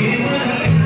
We will